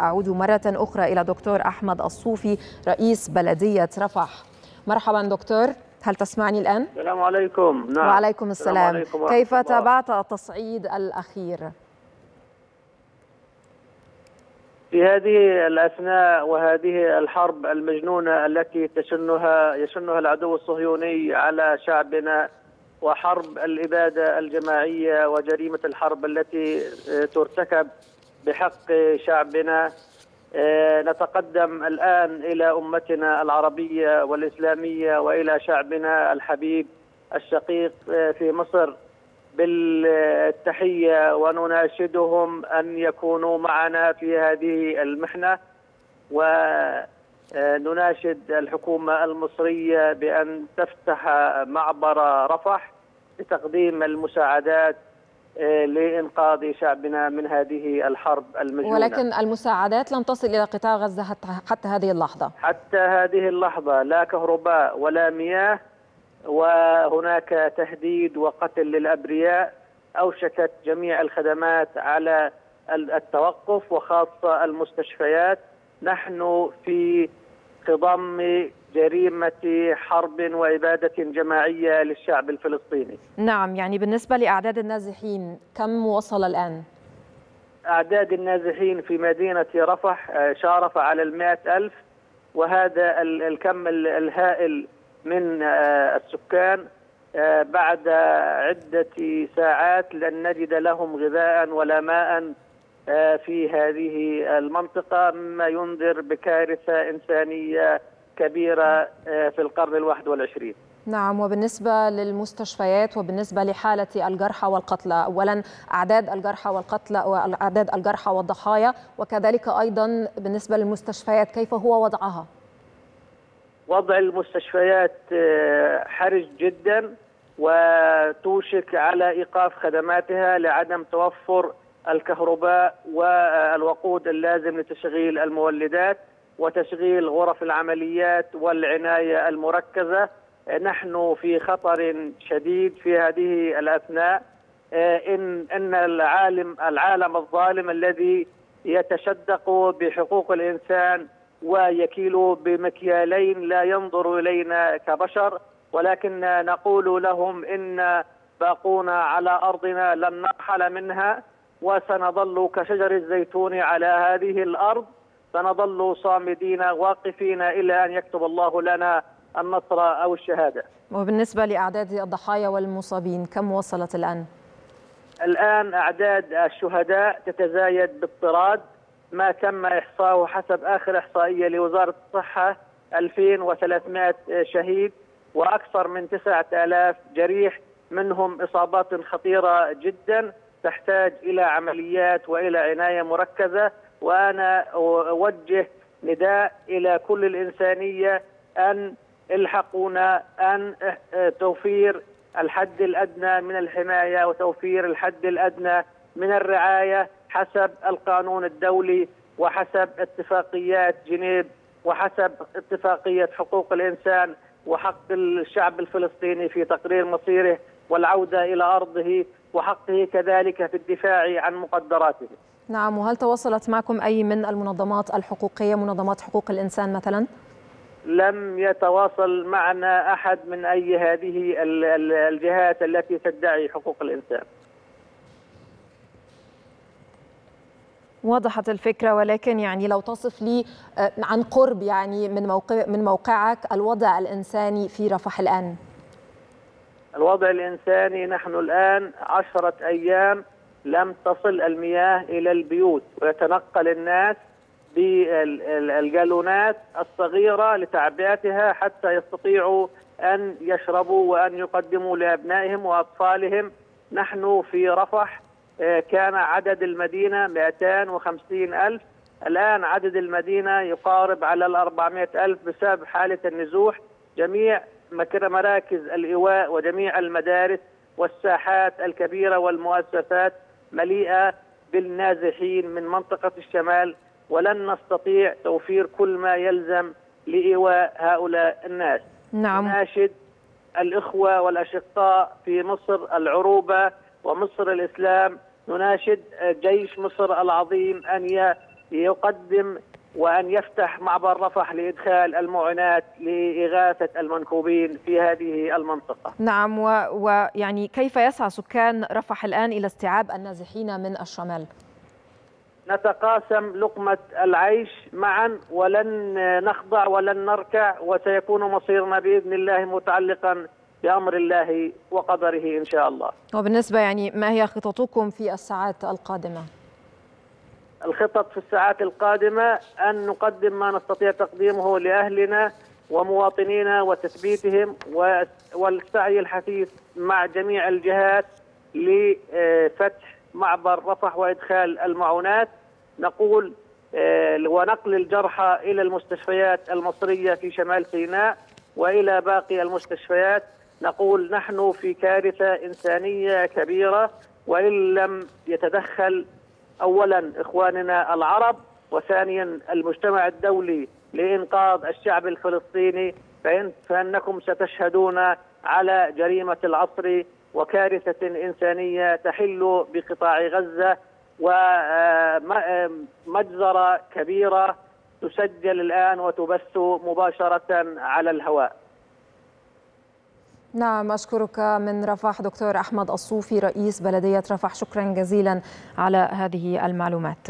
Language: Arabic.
أعود مرة أخرى إلى دكتور أحمد الصوفي رئيس بلدية رفح مرحبا دكتور هل تسمعني الآن؟ السلام عليكم نعم. وعليكم السلام, السلام عليكم كيف تابعت التصعيد الأخير؟ في هذه الأثناء وهذه الحرب المجنونة التي تشنها يشنها العدو الصهيوني على شعبنا وحرب الإبادة الجماعية وجريمة الحرب التي ترتكب بحق شعبنا نتقدم الآن إلى أمتنا العربية والإسلامية وإلى شعبنا الحبيب الشقيق في مصر. بالتحية ونناشدهم أن يكونوا معنا في هذه المحنة ونناشد الحكومة المصرية بأن تفتح معبر رفح لتقديم المساعدات لإنقاذ شعبنا من هذه الحرب المجنونة. ولكن المساعدات لم تصل إلى قطاع غزة حتى هذه اللحظة. حتى هذه اللحظة لا كهرباء ولا مياه وهناك تهديد وقتل للأبرياء. أوشكت جميع الخدمات على التوقف وخاصة المستشفيات. نحن في خضم جريمة حرب واباده جماعية للشعب الفلسطيني. نعم يعني بالنسبة لأعداد النازحين كم وصل الآن؟ أعداد النازحين في مدينة رفح شارف على المائة ألف وهذا الكم الهائل من السكان بعد عدة ساعات لن نجد لهم غذاء ولا ماء في هذه المنطقة مما ينذر بكارثة إنسانية كبيرة في القرن الواحد والعشرين نعم وبالنسبة للمستشفيات وبالنسبة لحالة الجرحى والقتلى أولا أعداد الجرحى والقتلى وأعداد الجرحى والضحايا وكذلك أيضا بالنسبة للمستشفيات كيف هو وضعها؟ وضع المستشفيات حرج جدا وتوشك على إيقاف خدماتها لعدم توفر الكهرباء والوقود اللازم لتشغيل المولدات وتشغيل غرف العمليات والعناية المركزة. نحن في خطر شديد في هذه الأثناء. ان إن العالم العالم الظالم الذي يتشدق بحقوق الإنسان ويكيل بمكيالين لا ينظر إلينا كبشر ولكن نقول لهم إن باقون على أرضنا لن نرحل منها. وسنظل كشجر الزيتون على هذه الأرض سنظل صامدين واقفين إلى أن يكتب الله لنا النصر أو الشهادة. وبالنسبة لأعداد الضحايا والمصابين كم وصلت الآن؟ الآن أعداد الشهداء تتزايد باضطراد ما تم إحصاؤه حسب آخر إحصائية لوزارة الصحة 2300 شهيد وأكثر من 9000 جريح منهم إصابات خطيرة جدا تحتاج إلى عمليات وإلى عناية مركزة وأنا أوجه نداء إلى كل الإنسانية أن الحقونا أن توفير الحد الأدنى من الحماية وتوفير الحد الأدنى من الرعاية حسب القانون الدولي وحسب اتفاقيات جنيف وحسب اتفاقية حقوق الإنسان وحق الشعب الفلسطيني في تقرير مصيره. والعودة إلى أرضه وحقه كذلك في الدفاع عن مقدراته. نعم وهل تواصلت معكم أي من المنظمات الحقوقية منظمات حقوق الإنسان مثلا؟ لم يتواصل معنا أحد من أي هذه الجهات التي تدعي حقوق الإنسان. وضحت الفكرة ولكن يعني لو تصف لي عن قرب يعني من موقع من موقعك الوضع الإنساني في رفح الآن. الوضع الإنساني نحن الآن عشرة أيام لم تصل المياه إلى البيوت ويتنقل الناس بالجالونات الصغيرة لتعبئتها حتى يستطيعوا أن يشربوا وأن يقدموا لأبنائهم وأطفالهم. نحن في رفح كان عدد المدينة 250 ألف. الآن عدد المدينة يقارب على ال 400 ألف بسبب حالة النزوح. جميع مراكز الإيواء وجميع المدارس والساحات الكبيرة والمؤسسات مليئة بالنازحين من منطقة الشمال ولن نستطيع توفير كل ما يلزم لإيواء هؤلاء الناس. نعم. ناشد الإخوة والأشقاء في مصر العروبة ومصر الإسلام. نناشد جيش مصر العظيم أن يقدم وأن يفتح معبر رفح لإدخال المعونات لإغاثة المنكوبين في هذه المنطقة نعم ويعني كيف يسعى سكان رفح الآن إلى استيعاب النازحين من الشمال؟ نتقاسم لقمة العيش معا ولن نخضع ولن نركع وسيكون مصيرنا بإذن الله متعلقا بأمر الله وقدره إن شاء الله وبالنسبة يعني ما هي خططكم في الساعات القادمة؟ الخطط في الساعات القادمة أن نقدم ما نستطيع تقديمه لأهلنا ومواطنينا وتثبيتهم والسعي الحثيث مع جميع الجهات لفتح معبر رفح وإدخال المعونات. نقول ونقل الجرحى إلى المستشفيات المصرية في شمال سيناء وإلى باقي المستشفيات. نقول نحن في كارثة إنسانية كبيرة وإن لم يتدخل اولا إخواننا العرب وثانيا المجتمع الدولي لإنقاذ الشعب الفلسطيني فإن فإنكم ستشهدون على جريمة العصر وكارثة إنسانية تحل بقطاع غزة ومجزره كبيرة تسجل الآن وتبث مباشرة على الهواء. نعم أشكرك من رفح دكتور أحمد الصوفي رئيس بلدية رفح. شكرا جزيلا على هذه المعلومات.